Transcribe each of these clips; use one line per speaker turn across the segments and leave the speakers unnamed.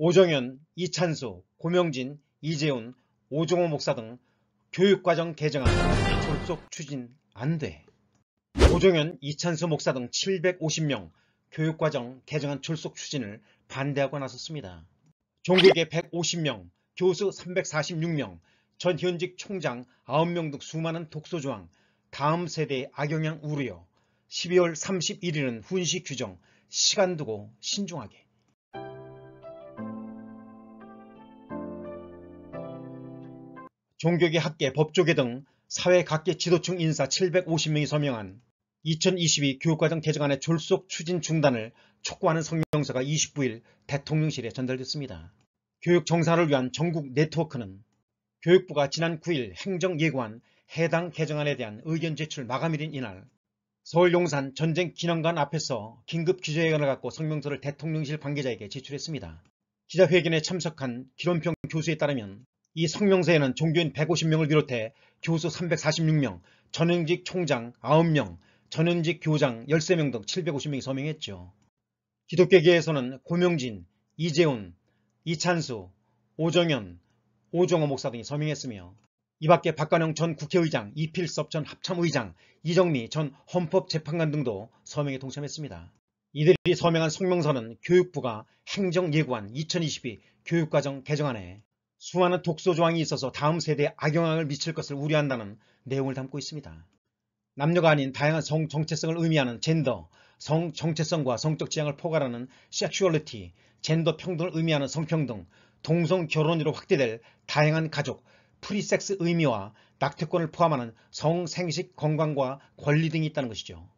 오정현, 이찬수, 고명진, 이재훈, 오종호 목사 등 교육과정 개정안 졸속 추진 안 돼. 오종현, 이찬수 목사 등 750명 교육과정 개정안 졸속 추진을 반대하고 나섰습니다. 종교계 150명, 교수 346명, 전 현직 총장 9명 등 수많은 독소조항, 다음 세대의 악영향 우려요. 12월 31일은 훈시 규정, 시간 두고 신중하게. 종교계 학계, 법조계 등 사회 각계 지도층 인사 750명이 서명한 2022 교육과정 개정안의 졸속 추진 중단을 촉구하는 성명서가 29일 대통령실에 전달됐습니다. 교육 정상화를 위한 전국 네트워크는 교육부가 지난 9일 행정 예고한 해당 개정안에 대한 의견 제출 마감일인 이날 서울 용산 전쟁 기념관 앞에서 긴급 기자회견을 갖고 성명서를 대통령실 관계자에게 제출했습니다. 기자회견에 참석한 기론평 교수에 따르면 이 성명서에는 종교인 150명을 비롯해 교수 346명, 전현직 총장 9명, 전현직 교장 13명 등 750명이 서명했죠. 기독교계에서는 고명진, 이재훈, 이찬수, 오정현, 오종호 목사 등이 서명했으며 이 밖에 박관영 전 국회의장, 이필섭 전 합참의장, 이정미 전 헌법재판관 등도 서명에 동참했습니다. 이들이 서명한 성명서는 교육부가 행정예고한 2022 교육과정 개정안에 수많은 독소 조항이 있어서 다음 세대에 악영향을 미칠 것을 우려한다는 내용을 담고 있습니다. 남녀가 아닌 다양한 성 정체성을 의미하는 젠더, 성 정체성과 성적 지향을 포괄하는 섹슈얼리티, 젠더 평등을 의미하는 성평등, 동성 결혼으로 확대될 다양한 가족, 프리섹스 의미와 낙태권을 포함하는 성 생식 건강과 권리 등이 있다는 것이죠.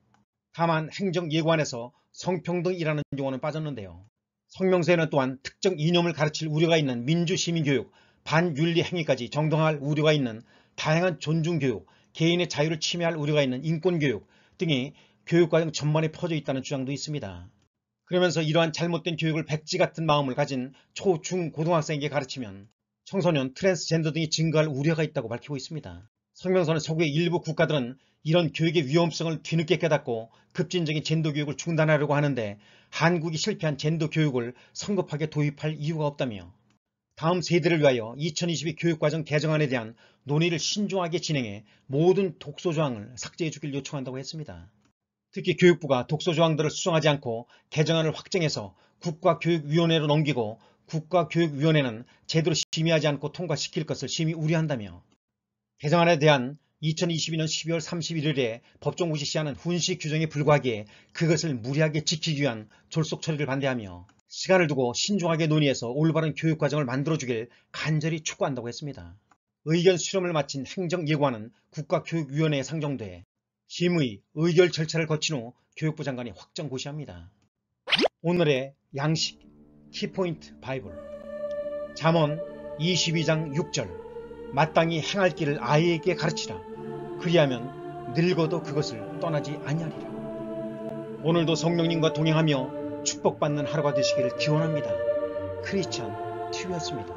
다만 행정예고안에서 성평등이라는 용어는 빠졌는데요. 성명서에는 또한 특정 이념을 가르칠 우려가 있는 민주시민교육, 반윤리 행위까지 정당화할 우려가 있는 다양성 존중교육, 개인의 자유를 침해할 우려가 있는 인권교육 등이 교육과정 전반에 퍼져 있다는 주장도 있습니다. 그러면서 이러한 잘못된 교육을 백지 같은 마음을 가진 초, 중, 고등학생에게 가르치면 청소년, 트랜스젠더 등이 증가할 우려가 있다고 밝히고 있습니다. 성명서는 서구의 일부 국가들은 이런 교육의 위험성을 뒤늦게 깨닫고 급진적인 젠더 교육을 중단하려고 하는데 한국이 실패한 젠더 교육을 성급하게 도입할 이유가 없다며 다음 세대를 위하여 2022 교육과정 개정안에 대한 논의를 신중하게 진행해 모든 독소조항을 삭제해 주길 요청한다고 했습니다. 특히 교육부가 독소조항들을 수정하지 않고 개정안을 확정해서 국가교육위원회로 넘기고 국가교육위원회는 제대로 심의하지 않고 통과시킬 것을 심히 우려한다며 개정안에 대한 2022년 12월 31일에 법정구시 시하는 훈시 규정에 불과하기에 그것을 무리하게 지키기 위한 졸속 처리를 반대하며 시간을 두고 신중하게 논의해서 올바른 교육과정을 만들어주길 간절히 촉구한다고 했습니다. 의견 수렴을 마친 행정예고안은 국가교육위원회에 상정돼 심의, 의결 절차를 거친 후 교육부 장관이 확정 고시합니다. 오늘의 양식 키포인트 바이블 잠언 22장 6절 마땅히 행할 길을 아이에게 가르치라 그리하면 늙어도 그것을 떠나지 아니하리라 오늘도 성령님과 동행하며 축복받는 하루가 되시기를 기원합니다. 크리스찬 튜였습니다.